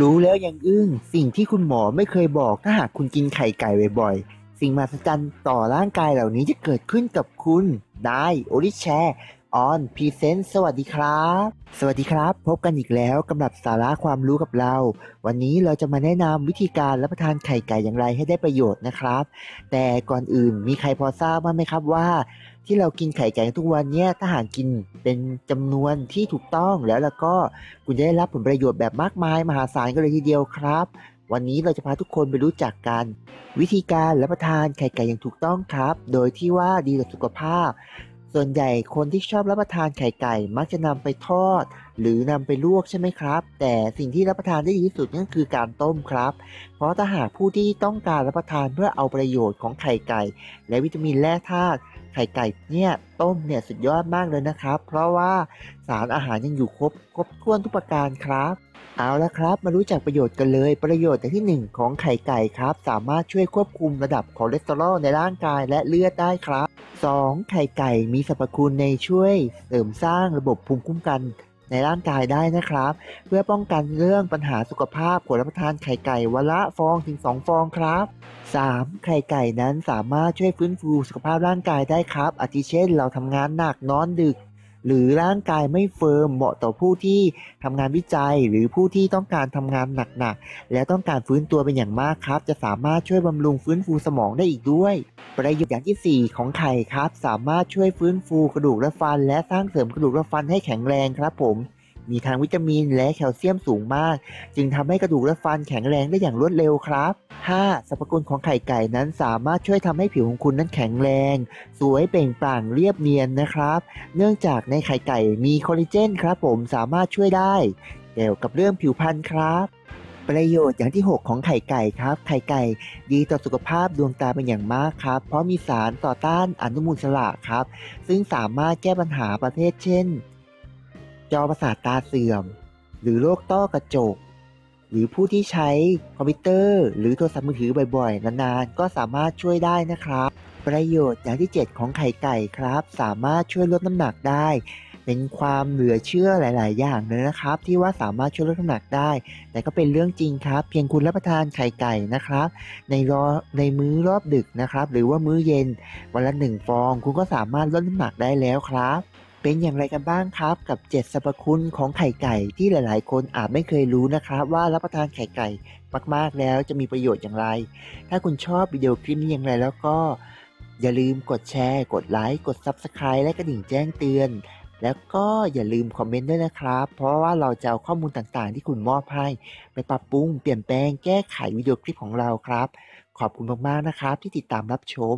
รู้แล้วยังอึ้ง สิ่งที่คุณหมอไม่เคยบอกถ้าหากคุณกินไข่ไก่บ่อยๆ สิ่งมหัศจรรย์ต่อร่างกายเหล่านี้จะเกิดขึ้นกับคุณ ได้ โอริแชร์ ออนพรีเซนต์สวัสดีครับ สวัสดีครับ พบกันอีกแล้วกับดับสาระความรู้กับเรา วันนี้เราจะมาแนะนำวิธีการรับประทานไข่ไก่อย่างไรให้ได้ประโยชน์นะครับ แต่ก่อนอื่นมีใครพอทราบบ้างไหมครับว่า ที่เรากินไข่ไก่ทุกวันเนี้ยถ้าหากกินเป็นจำนวนที่ถูกต้องแล้วแล้วก็คุณจะได้รับผลประโยชน์แบบมากมาย มหาศาลกันเลยทีเดียวครับ วันนี้เราจะพาทุกคนไปรู้จักกัน วิธีการรับประทานไข่ไก่อย่างถูกต้องครับ โดยที่ว่าดีต่อสุขภาพ ส่วนใหญ่คนที่ชอบรับประทานไข่ไก่ มักจะนำไปทอด หรือนำไปลวกใช่ไหมครับ แต่สิ่งที่รับประทานได้ดีที่สุดนั่นคือการต้มครับ เพราะถ้าหากผู้ที่ต้องการรับประทานเพื่อเอาประโยชน์ของไข่ไก่ และวิตามินแร่ธาตุ ไข่ไก่เนี่ยต้มเนี่ยสุดยอดมากเลยนะครับ เพราะว่าสารอาหารยังอยู่ครบครบถ้วนทุกประการครับ เอาละครับ มารู้จักประโยชน์กันเลย ประโยชน์อย่างที่หนึ่งของไข่ไก่ครับ สามารถช่วยควบคุมระดับคอเลสเตอรอลในร่างกายและเลือดได้ครับ 2. ไข่ไก่มีสรรพคุณในช่วยเสริมสร้างระบบภูมิคุ้มกัน ในร่างกายได้นะครับ เพื่อป้องกันเรื่องปัญหาสุขภาพควรรับประทานไข่ไก่วันละฟองถึง 2 ฟองครับ 3. ไข่ไก่นั้นสามารถช่วยฟื้นฟูสุขภาพร่างกายได้ครับ อาทิเช่นเราทำงานหนักนอนดึก หรือร่างกายไม่เฟิร์มเหมาะต่อผู้ที่ทำงานวิจัย หรือผู้ที่ต้องการทำงานหนักๆ และต้องการฟื้นตัวเป็นอย่างมากครับ จะสามารถช่วยบำรุงฟื้นฟูสมองได้อีกด้วย ประโยชน์อย่างทีสี่4 ของไข่ครับ สามารถช่วยฟื้นฟูกระดูกและฟัน และสร้างเสริมกระดูกและฟันให้แข็งแรงครับผม มีทางวิตามินและแคลเซียมสูงมาก จึงทำให้กระดูกและฟันแข็งแรงได้อย่างรวดเร็วครับ 5. สรรพคุณของไข่ไก่นั้นสามารถช่วยทำให้ผิวของคุณนั้นแข็งแรง สวยเปล่งปลั่งเรียบเนียนนะครับ เนื่องจากในไข่ไก่มีคอลลาเจนครับผมสามารถช่วยได้เกี่ยวกับเรื่องผิวพรรณครับประโยชน์อย่างที่ 6 ของไข่ไก่ครับ ไข่ไก่ดีต่อสุขภาพดวงตาเป็นอย่างมากครับ เพราะมีสารต่อต้านอนุมูลอิสระครับ ซึ่งสามารถแก้ปัญหาประเภทเช่น จอประสาทตาเสื่อม หรือโรคต้อกระจก หรือผู้ที่ใช้คอมพิวเตอร์ หรือโทรศัพท์มือถือบ่อยๆ นานๆ ก็สามารถช่วยได้นะครับ ประโยชน์อย่างที่ 7 ของไข่ไก่ครับ สามารถช่วยลดน้ำหนักได้ เป็นความเหลือเชื่อหลาย ๆ อย่างเลยนะครับ ที่ว่าสามารถช่วยลดน้ำหนักได้ แต่ก็เป็นเรื่องจริงครับ เพียงคุณรับประทานไข่ไก่นะครับ ในรอในมื้อรอบดึกนะครับ หรือว่ามื้อเย็นวันละหนึ่งฟอง คุณก็สามารถลดน้ำหนักได้แล้วครับ เป็นอย่างไรกันบ้างครับกับ 7สรรพคุณของไข่ไก่ที่หลาย ๆ คนอาจไม่เคยรู้นะครับว่ารับประทานไข่ไก่มาก ๆ แล้วจะมีประโยชน์อย่างไร ถ้าคุณชอบวิดีโอคลิปนี้อย่างไรแล้วก็ อย่าลืมกดแชร์ กดไลค์ กด Subscribe และกระดิ่งแจ้งเตือน แล้วก็อย่าลืมคอมเมนต์ด้วยนะครับ เพราะว่าเราจะเอาข้อมูลต่าง ๆ ที่คุณมอบให้ ไปปรับปรุง เปลี่ยนแปลง แก้ไขวิดีโอคลิปของเราครับ ขอบคุณมาก ๆ นะครับที่ติดตามรับชม